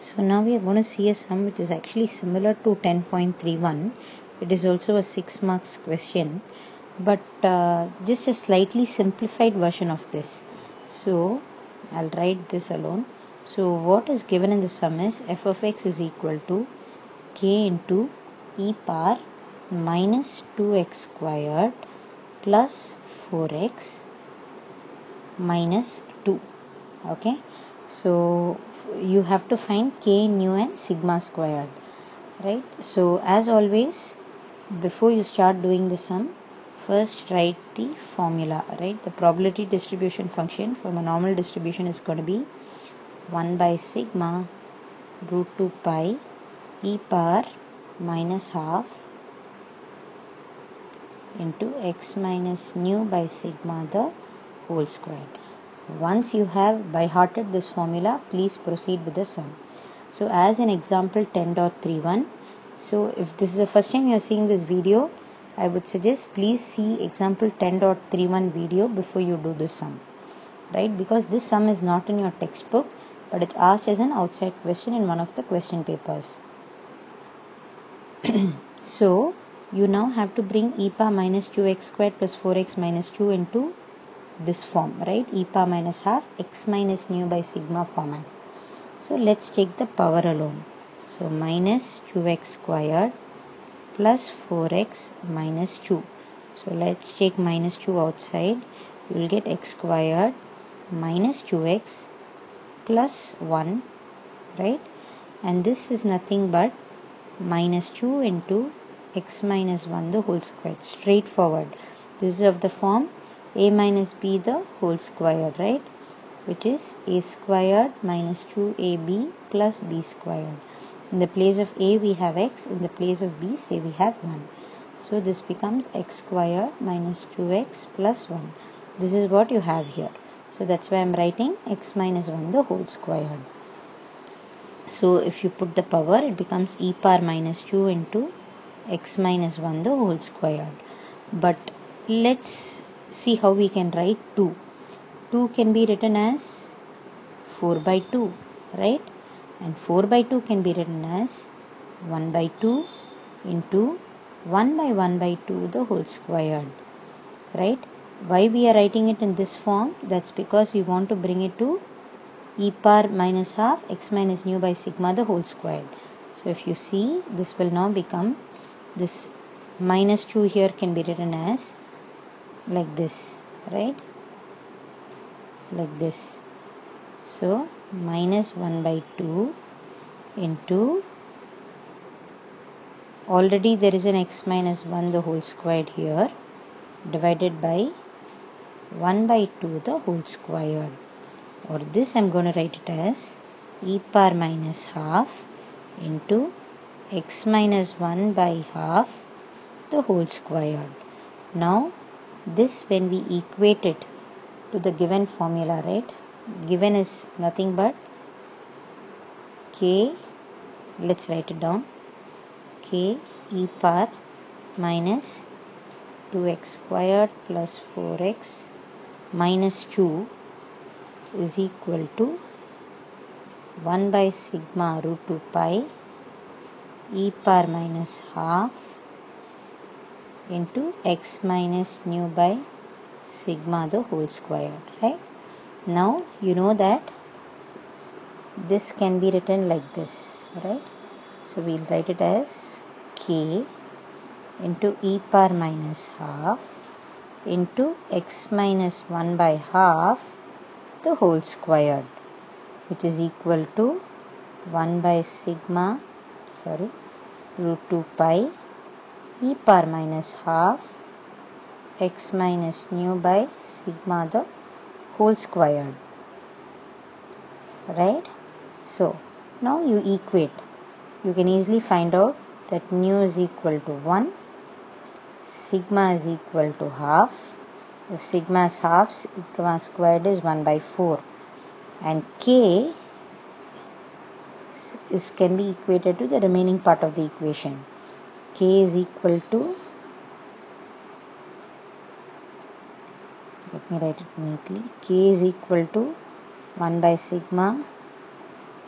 So now we are going to see a sum which is actually similar to 10.31. It is also a 6 marks question but uh, just a slightly simplified version of this. So I'll write this alone. So what is given in the sum is f of x is equal to k into e power minus 2x squared plus 4x minus 2 okay so you have to find k mu and sigma squared right so as always before you start doing the sum first write the formula right the probability distribution function from a normal distribution is going to be 1 by sigma root 2 pi e power minus half into x minus mu by sigma the whole squared. Once you have by hearted this formula, please proceed with the sum. So as in example 10.31, so if this is the first time you are seeing this video, I would suggest please see example 10.31 video before you do this sum. Right? Because this sum is not in your textbook, but it's asked as an outside question in one of the question papers. so you now have to bring e power minus 2x squared plus 4x minus 2 into this form right? E power minus half x minus mu by sigma format so let's take the power alone. So minus 2x squared plus 4x minus 2 so let's take minus 2 outside. You will get x squared minus 2x plus 1 right? And this is nothing but minus 2 into x minus 1 the whole squared straightforward. This is of the form a minus b the whole squared right? Which is a squared minus 2ab plus b squared. In the place of a we have x. In the place of b say we have 1 so this becomes x squared minus 2x plus 1 this is what you have here. So that's why i'm writing x minus 1 the whole squared so if you put the power it becomes e power minus 2 into x minus 1 the whole squared but let's see how we can write 2 2 can be written as 4 by 2 right? And 4 by 2 can be written as 1 by 2 into 1 by 1 by 2 the whole squared right? Why we are writing it in this form? That's because we want to bring it to e power minus half x minus mu by sigma the whole squared. So if you see this will now become this minus 2 here can be written as like this right? Like this. So minus 1 by 2 into already there is an x minus 1 the whole squared here divided by 1 by 2 the whole squared or this I'm going to write it as e power minus half into x minus 1 by half the whole squared. Now this when we equate it to the given formula right? Given is nothing but k. Let's write it down. K e power minus 2x squared plus 4x minus 2 is equal to 1 by sigma root 2 pi e power minus half into x minus mu by sigma the whole squared right? Now you know that this can be written like this right? So we'll write it as k into e power minus half into x minus 1 by half the whole squared which is equal to 1 by sigma sorry root 2 pi e power minus half x minus mu by sigma the whole squared. Right? So now you equate. You can easily find out that mu is equal to 1 sigma is equal to half. If sigma is half sigma squared is 1 by 4 and k is can be equated to the remaining part of the equation k is equal to let me write it neatly k is equal to 1 by sigma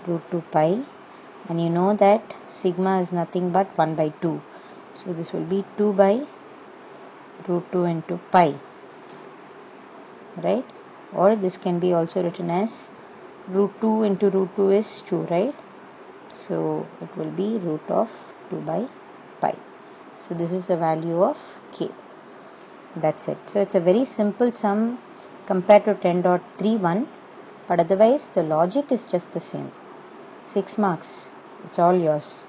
root 2 pi. And you know that sigma is nothing but 1 by 2 so this will be 2 by root 2 into pi right? Or this can be also written as root 2 into root 2 is 2 right? So it will be root of 2 by pi. So this is the value of k. That's it. So it's a very simple sum compared to 10.31 but otherwise the logic is just the same. 6 marks. It's all yours